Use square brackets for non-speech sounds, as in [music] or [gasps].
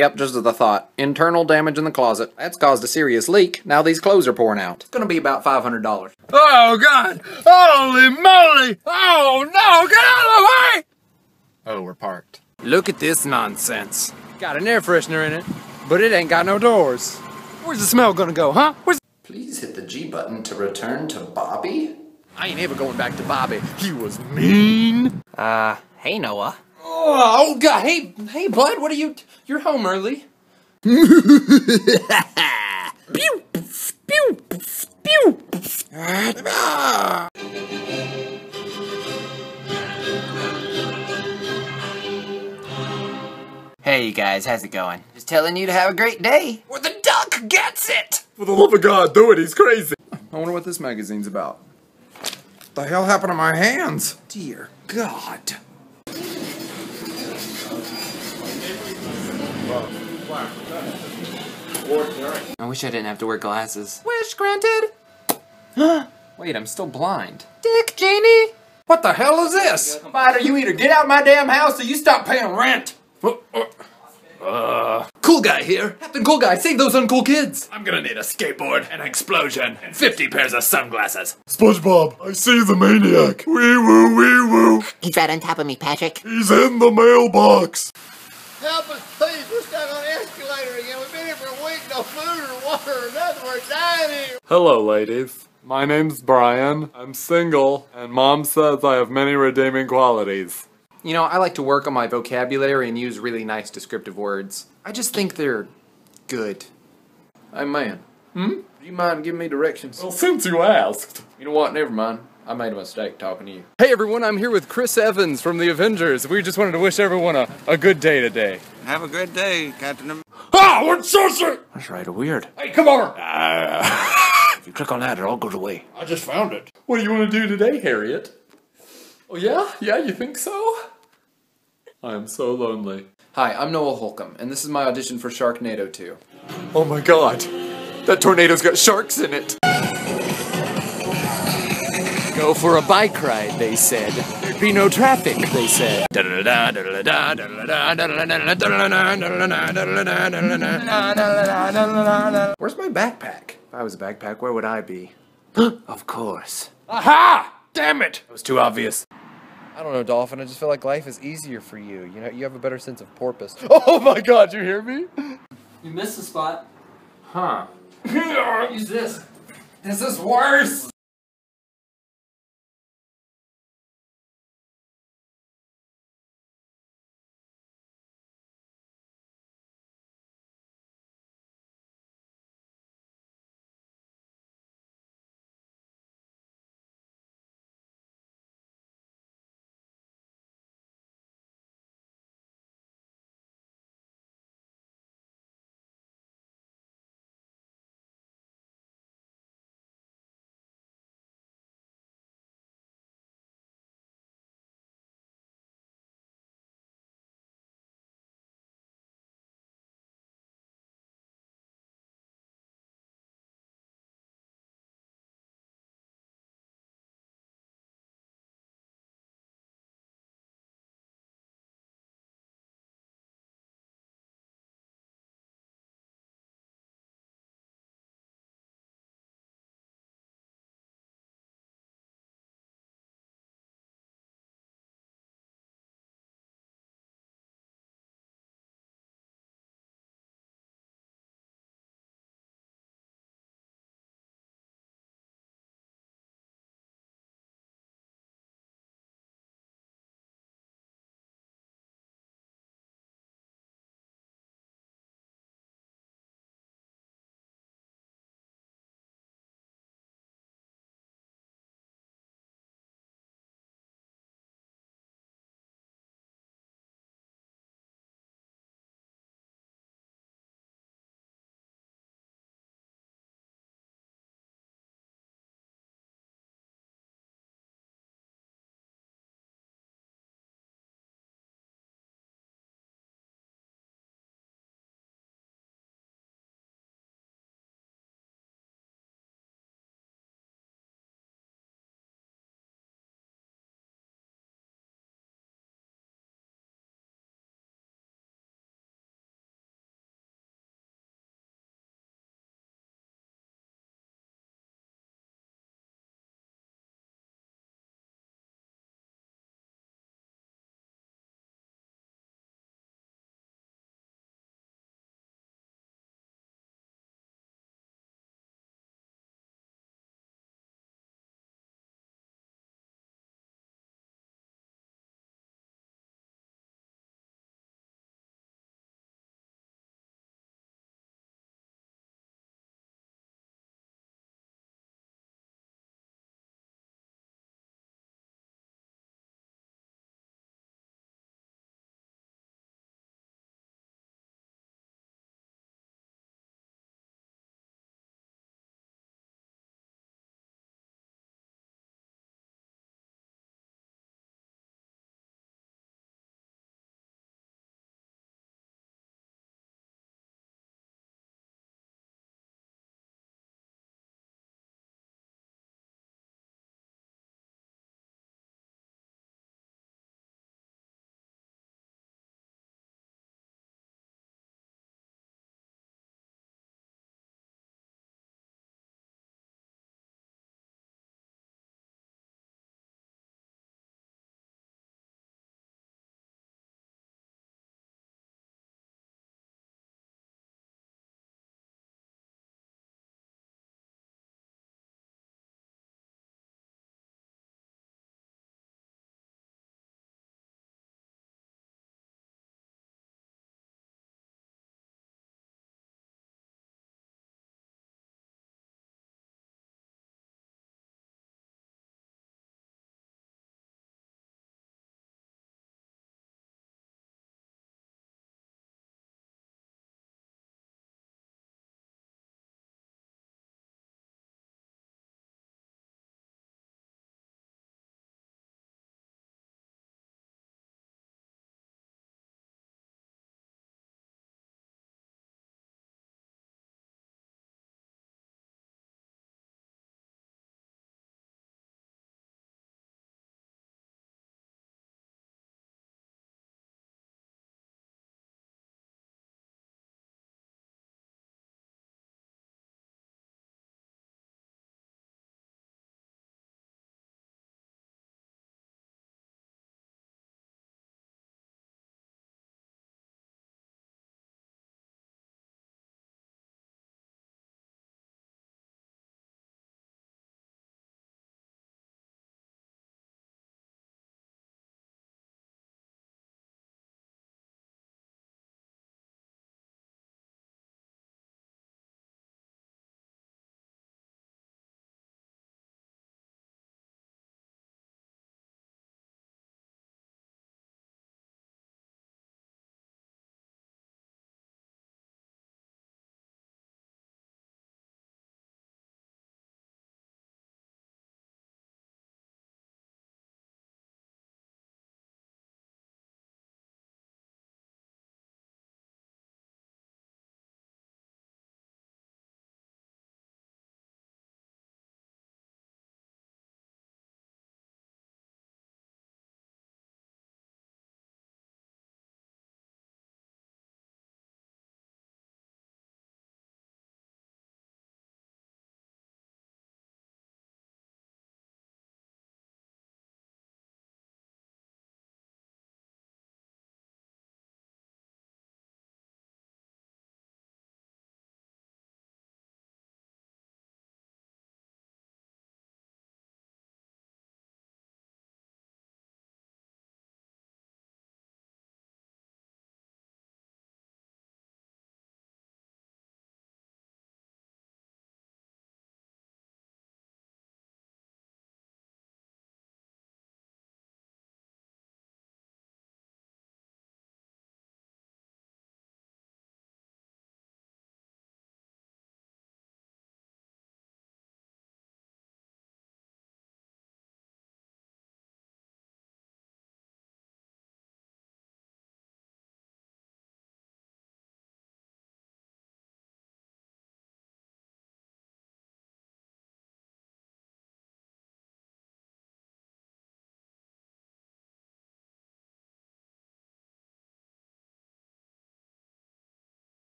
Yep, just as the thought. Internal damage in the closet. That's caused a serious leak. Now these clothes are pouring out. It's gonna be about $500. Oh God! Holy moly! Oh no! Get out of the way! Oh, we're parked. Look at this nonsense. Got an air freshener in it, but it ain't got no doors. Where's the smell gonna go, huh? Where's Please hit the G button to return to Bobby. I ain't ever going back to Bobby. He was mean. Uh, hey Noah. Oh, God! Hey, hey, bud. What are you? You're home early. pew, pew, pew. Hey you guys, how's it going? Just telling you to have a great day. Where the duck gets it! For the love of God, do it. He's crazy. I wonder what this magazine's about. What the hell happened to my hands? Dear God. I wish I didn't have to wear glasses. Wish granted. [gasps] Wait, I'm still blind. Dick Cheney! What the hell is this? Spider, you either get out of my damn house or you stop paying rent. Uh. Cool guy here. Captain Cool Guy, save those uncool kids. I'm gonna need a skateboard, an explosion, and 50 pairs of sunglasses. SpongeBob, I see the maniac. Wee woo, wee woo. He's right on top of me, Patrick. He's in the mailbox. Help us, please. We're stuck on the escalator again. We've been here for a week. No food or water or nothing. We're dying here. Hello, ladies. My name's Brian. I'm single, and Mom says I have many redeeming qualities. You know, I like to work on my vocabulary and use really nice descriptive words. I just think they're good. Hey man. Hmm? Do you mind giving me directions? Well, since you asked. You know what? Never mind. I made a mistake talking to you. Hey everyone, I'm here with Chris Evans from the Avengers. We just wanted to wish everyone a, a good day today. Have a good day, Captain. Am- Ah, we're Cersei! That's right, a weird. Hey, come over! [laughs] If you click on that, it all goes away. I just found it. What do you want to do today, Harriet? Oh, yeah? Yeah, you think so? I am so lonely. Hi, I'm Noah Holcomb, and this is my audition for Sharknado 2. Oh my god. That tornado's got sharks in it. Go for a bike ride, they said. There'd be no traffic, they said. Where's my backpack? If I was a backpack, where would I be? [gasps] of course. Aha! Damn it! It was too obvious. I don't know, Dolphin. I just feel like life is easier for you. You know, you have a better sense of porpoise. [laughs] Oh my god, you hear me? You missed the spot. Huh. [laughs] Use this. This is worse!